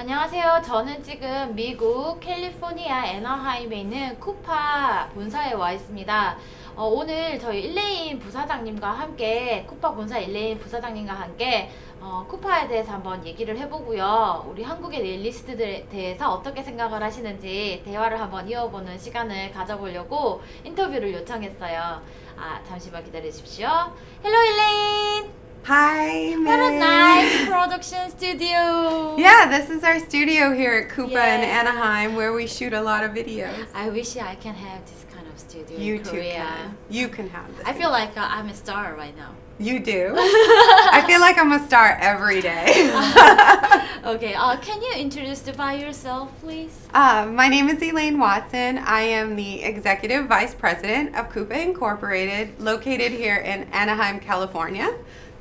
안녕하세요. 저는 지금 미국 캘리포니아 애너하임에 있는 쿠파 본사에 와 있습니다. 어, 오늘 저희 일레인 부사장님과 함께 쿠파 본사 일레인 부사장님과 함께 어, 쿠파에 대해서 한번 얘기를 해보고요. 우리 한국의 네일리스트들에 대해서 어떻게 생각을 하시는지 대화를 한번 이어보는 시간을 가져보려고 인터뷰를 요청했어요. 아 잠시만 기다려 주십시오. 헬로 일레인! Hi, What a nice production studio! Yeah, this is our studio here at Kupa in Anaheim where we shoot a lot of videos. I wish I can have this kind of studio You in too Korea. can. You can have this. I feel like uh, I'm a star right now. you do. I feel like I'm a star every day. Okay, uh, can you introduce by yourself, please? uh, my name is Elaine Watson. I am the executive vice president of Kupa Incorporated, located here in Anaheim, California.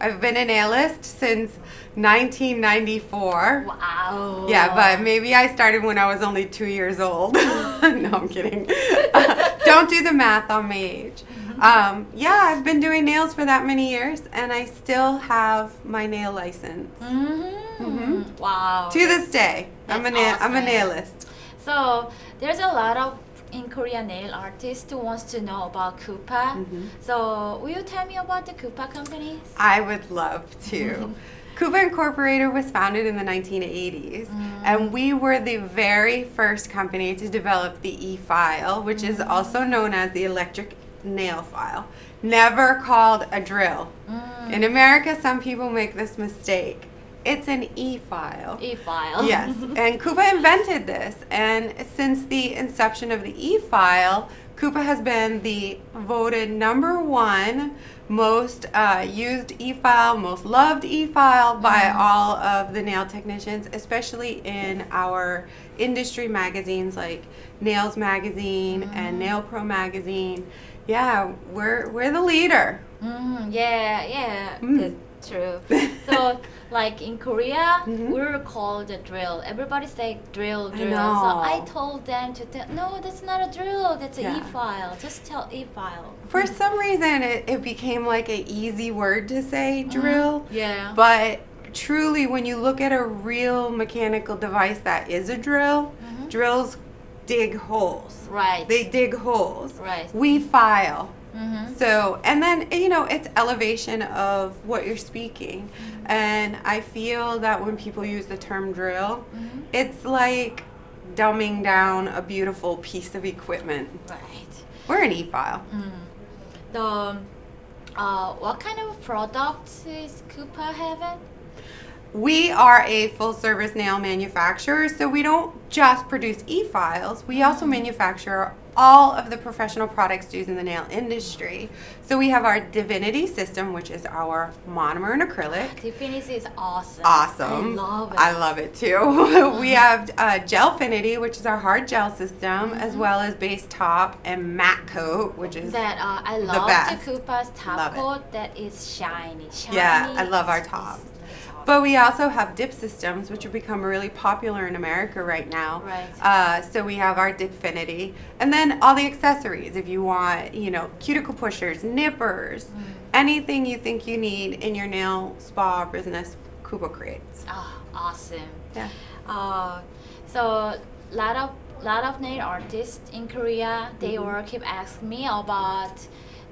I've been a nailist since 1994. Wow. Yeah, but maybe I started when I was only two years old. no, I'm kidding. Don't do the math on my age. Um, yeah, I've been doing nails for that many years, and I still have my nail license Mm-hmm. Mhm. Wow. to this day. I'm a That's nail. I'm a nailist. So there's a lot of in Korea nail artist who wants to know about Kupa. Mhm. So will you tell me about the Kupa companies? I would love to. Kupa Incorporated was founded in the 1980s, and we were the very first company to develop the e file, which is also known as the electric nail file, never called a drill. Mm. In America, some people make this mistake. It's an e file. E-file. Yes, and Kupa invented this, and since the inception of the e-file, Kupa has been the voted number one most uh, used e-file, most loved e-file by all of the nail technicians, especially in our industry magazines like Nails Magazine and Nail Pro Magazine. Yeah, we're we're the leader. Mm, yeah, yeah, Mm. that's true. so, like in Korea, Mhm. we're called a drill. Everybody say drill, I drill. So I told them to tell, no, that's not a drill. That's an Yeah. e-file. Just tell e-file. For some reason, it, it became like an easy word to say, drill. Yeah. But truly, when you look at a real mechanical device that is a drill, Mhm. drills dig holes. right. They dig holes. right. We file. Mm-hmm. So, and then, you know, it's elevation of what you're speaking. Mm-hmm. And I feel that when people use the term drill, Mhm. it's like dumbing down a beautiful piece of equipment. Right. We're an e file. Mm. The uh, what kind of products is Kupa having? We are a full service nail manufacturer, so we don't just produce e files, we also manufacture all of the professional products used in the nail industry. So we have our Divinity system, which is our monomer and acrylic. Divinity is awesome. Awesome. I love it. I love it too. we have uh, Gelfinity, which is our hard gel system, as well as base top and matte coat, which is that uh, I love best. the Kupa's top Love it. coat that is shiny. shiny. Yeah, I love our is- But we also have dip systems, which have become really popular in America right now. Right. Uh, so we have our Dipfinity, and then all the accessories. If you want, you know, cuticle pushers, nippers, Mm. anything you think you need in your nail spa business, Kupa creates. Oh, awesome. Yeah. Uh, so lot of lot of nail artists in Korea they Mm-hmm. will keep asking me about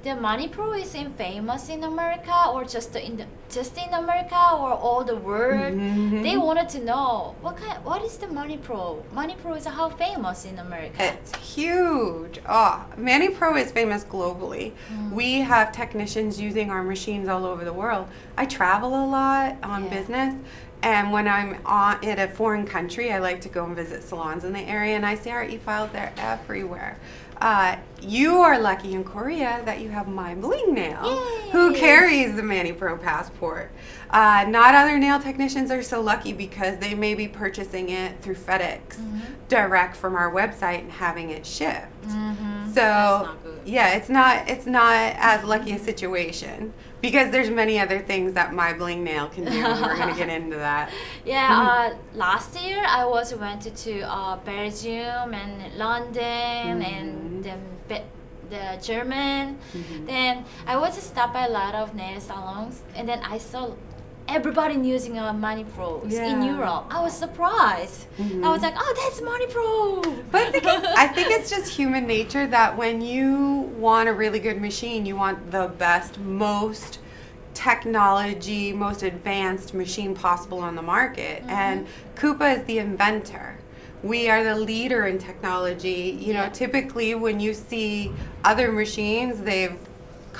the ManiPro is in famous in America or just in the, just in America or all the world. Mhm. They wanted to know what kind what is the ManiPro? Money Pro is how famous in America. It's huge. Oh, ManiPro is famous globally. Mm. We have technicians using our machines all over the world. I travel a lot on Yeah. business, and when I'm on in a foreign country, I like to go and visit salons in the area, and I see our e-files. They're everywhere. Uh, you are lucky in Korea that you have My Bling Nail, who carries the ManiPro passport. Uh, not other nail technicians are so lucky because they may be purchasing it through FedEx Mm-hmm. direct from our website and having it shipped. Mhm. So That's not good. yeah, it's not it's not as lucky a situation because there's many other things that my bling nail can do. and We're gonna get into that. Yeah, Mm-hmm. uh, last year I was went to uh, Belgium and London Mhm. and then Be- the German. Mhm. Then I was stopped by a lot of nail salons, and then I saw everybody using a Money Pros in Europe. I was surprised. I was mm-hmm. like, oh, that's ManiPro. But I think, it's, I think it's just human nature that when you want a really good machine, you want the best, most technology, most advanced machine possible on the market. Mm-hmm. And Kupa is the inventor. We are the leader in technology. You know, Yeah. typically when you see other machines, they've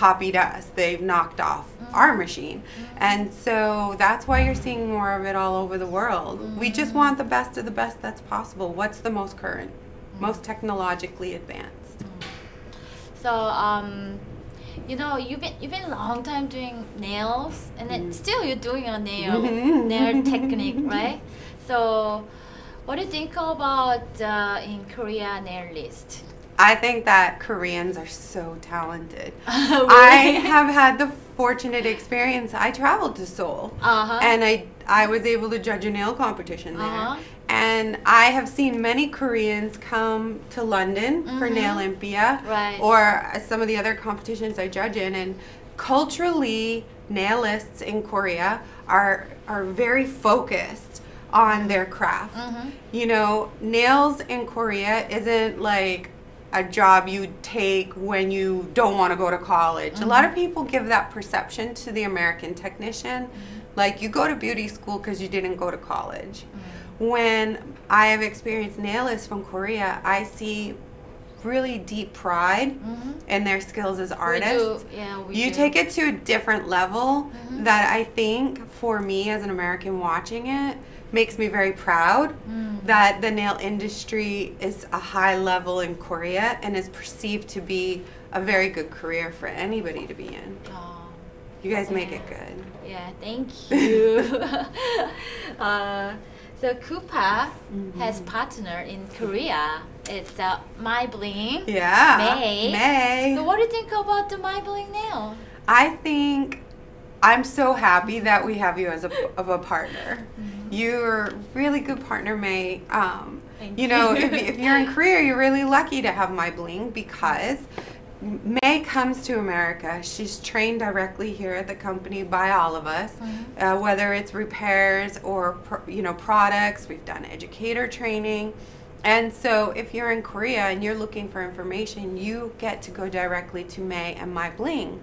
copied us. They've knocked off our machine. And so that's why you're seeing more of it all over the world. We just want the best of the best that's possible. What's the most current, most technologically advanced? So um, you know, you've been you've been a long time doing nails, and then still you're doing a nail Mhm. nail technique, right? So, what do you think about uh, in Korea nail list? I think that Koreans are so talented. Really? I have had the fortunate experience. I traveled to Seoul. Uh-huh. and I I was able to judge a nail competition there. Uh-huh. And I have seen many Koreans come to London for Mhm. Nail Olympia Right. or some of the other competitions I judge in and culturally nailists in Korea are are very focused on their craft. Mhm. You know, nails in Korea isn't like a job you take when you don't want to go to college. A lot of people give that perception to the American technician. Like you go to beauty school because you didn't go to college. When I have experienced nailists from Korea, I see really deep pride Mhm. in their skills as artists. do, yeah, You do. take it to a different level Mhm. that I think for me as an American watching it makes me very proud Mm. that the nail industry is a high level in Korea and is perceived to be a very good career for anybody to be in. Oh, You guys make it good. yeah, thank you. uh, so Kupa Mm-hmm. has partner in Korea. It's uh, My Bling. Yeah. May. May. So what do you think about the My Bling nail? I think I'm so happy that we have you as a of a partner. You're a really good partner, May. Um, you know, if, if you're in Korea, you're really lucky to have my bling because May comes to America. She's trained directly here at the company by all of us, uh, whether it's repairs or pro- you know products. We've done educator training. And so, if you're in Korea and you're looking for information, you get to go directly to May and My Bling.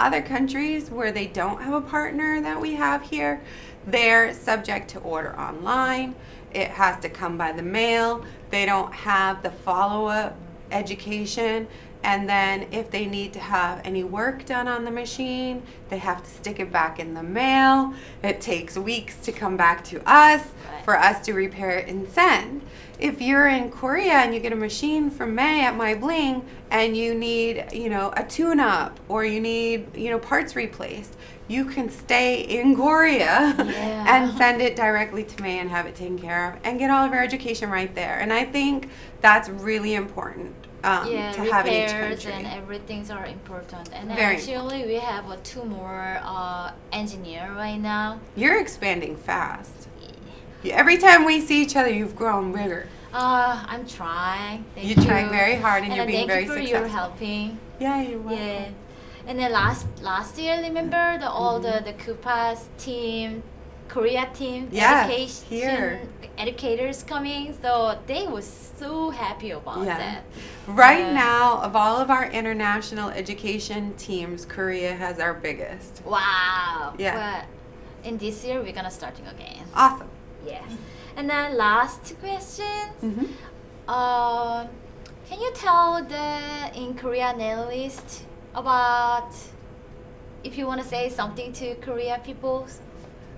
Other countries where they don't have a partner that we have here, they're subject to order online. It has to come by the mail. They don't have the follow up education. And then, if they need to have any work done on the machine, they have to stick it back in the mail. It takes weeks to come back to us Right. for us to repair it and send. If you're in Korea and you get a machine from May at My Bling and you need, you know, a tune up or you need, you know, parts replaced, you can stay in Korea Yeah. and send it directly to May and have it taken care of and get all of your education right there. And I think that's really important um, yeah, to have in each country. and everything's are important. And Very actually, we have uh, two more uh, engineer right now. You're expanding fast. Every time we see each other, you've grown bigger. Uh, I'm trying. Thank You're trying you. very hard and and you're being thank very you for your helping. Yeah, you're welcome. Yeah. And then last last year, remember the all Mm-hmm. the the Kupas team, Korea team, Yes, education here. educators coming. So they was so happy about Yeah. that. Right Yeah. now, of all of our international education teams, Korea has our biggest. Wow. Yeah. But in this year, we're gonna starting again. Awesome. Yeah. And then last question. hmm Uh, can you tell the in Korea analyst about if you want to say something to Korea people?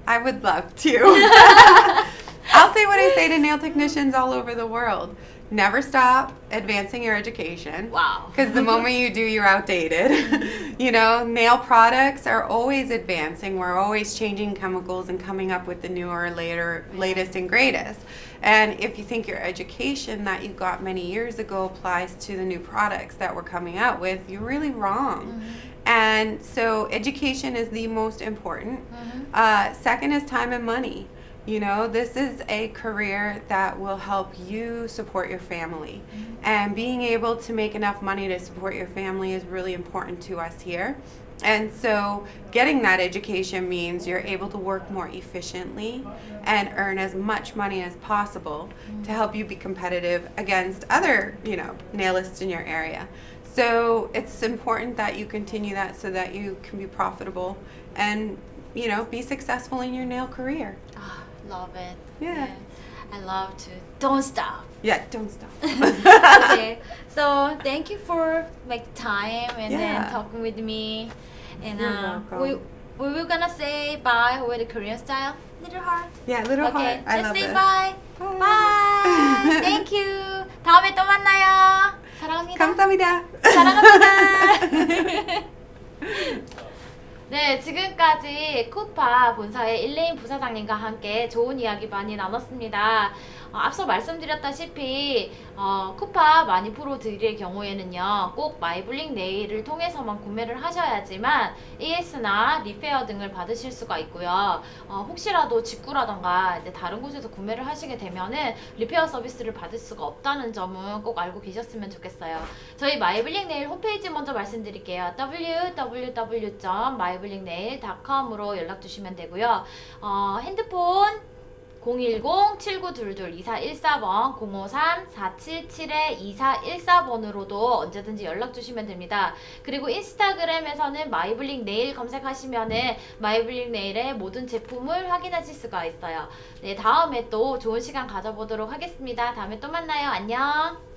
I would love to. I'll say what I say to nail technicians all over the world. Never stop advancing your education. Wow. Because the moment you do, you're outdated. you know, nail products are always advancing. We're always changing chemicals and coming up with the newer, later, latest and greatest. And if you think your education that you got many years ago applies to the new products that we're coming out with, you're really wrong. Mm-hmm. And so, education is the most important. Mhm. Uh, second is time and money. You know, this is a career that will help you support your family. And being able to make enough money to support your family is really important to us here. And so, getting that education means you're able to work more efficiently and earn as much money as possible to help you be competitive against other, you know, nailists in your area. So, it's important that you continue that so that you can be profitable and, you know, be successful in your nail career. Ah, love it. Yeah. I love to don't stop. Yeah, don't stop. okay, so thank you for make time and Yeah. then talking with me. And You're uh, we welcome. we were gonna say bye with a Korean style, little heart. yeah, little okay, heart. I let's love say this. bye. Bye. Bye. thank you. 다음에 또 만나요. 사랑합니다. 감사합니다. 사랑합니다. 네, 지금까지 쿠파 본사의 일레인 부사장님과 함께 좋은 이야기 많이 나눴습니다. 어, 앞서 말씀드렸다시피 어, 쿠파 마니 프로 드릴 경우에는요 꼭 마이블링 네일을 통해서만 구매를 하셔야지만 AS나 리페어 등을 받으실 수가 있고요. 어, 혹시라도 직구라던가 이제 다른 곳에서 구매를 하시게 되면은 리페어 서비스를 받을 수가 없다는 점은 꼭 알고 계셨으면 좋겠어요. 저희 마이블링 네일 홈페이지 먼저 말씀드릴게요. www.myblingnail.com으로 연락 주시면 되고요. 어, 핸드폰 010-7922-2414번, 053-477-2414번으로도 언제든지 연락 주시면 됩니다. 그리고 인스타그램에서는 마이블링 네일 검색하시면은 마이블링 네일의 모든 제품을 확인하실 수가 있어요. 네, 다음에 또 좋은 시간 가져보도록 하겠습니다. 다음에 또 만나요. 안녕!